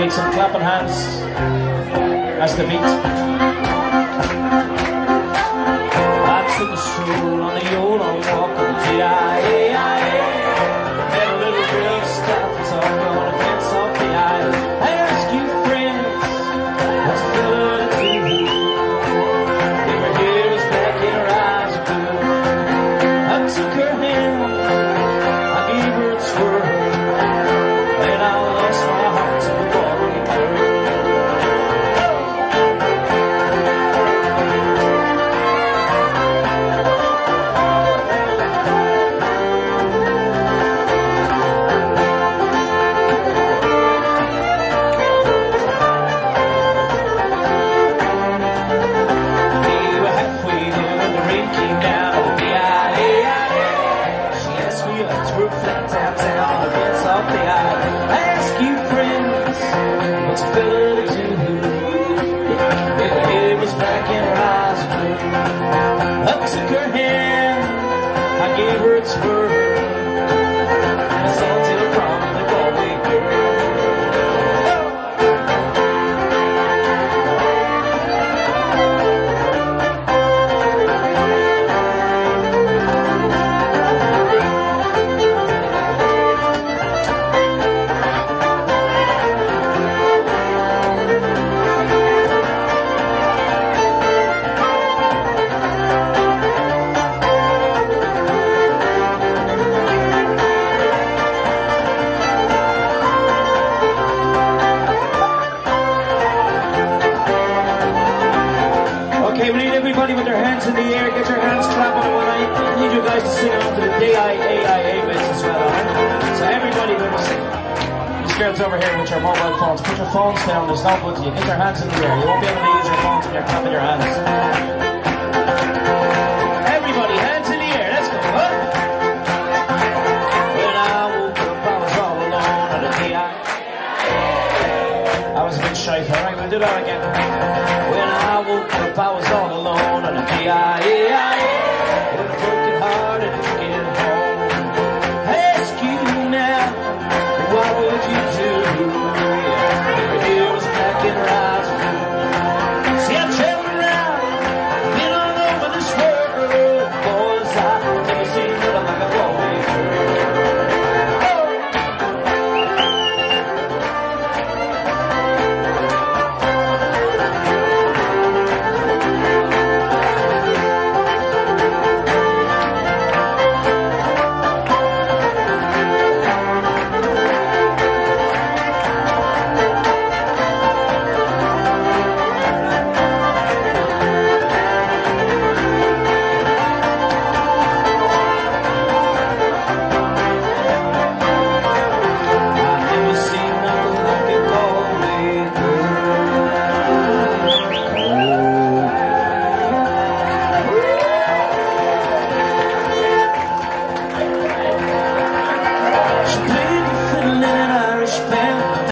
need some clapping hands as the beat. To her hair was black and her eyes blue. I took her hand, I gave her a twirl. Everybody with their hands in the air. Get your hands clapping. When I need you guys to sing along to the D-I-A-I-A bits as well. alright? So everybody to sing. These girls over here with your mobile phones, put your phones down. There's no good to you. Get your hands in the air. You won't be able to use your phones when you're clapping your hands. Everybody, hands in the air. Let's go. Huh? When I woke up, I was all alone on was a bit shy. All right, we'll do that again. When I woke up, I was all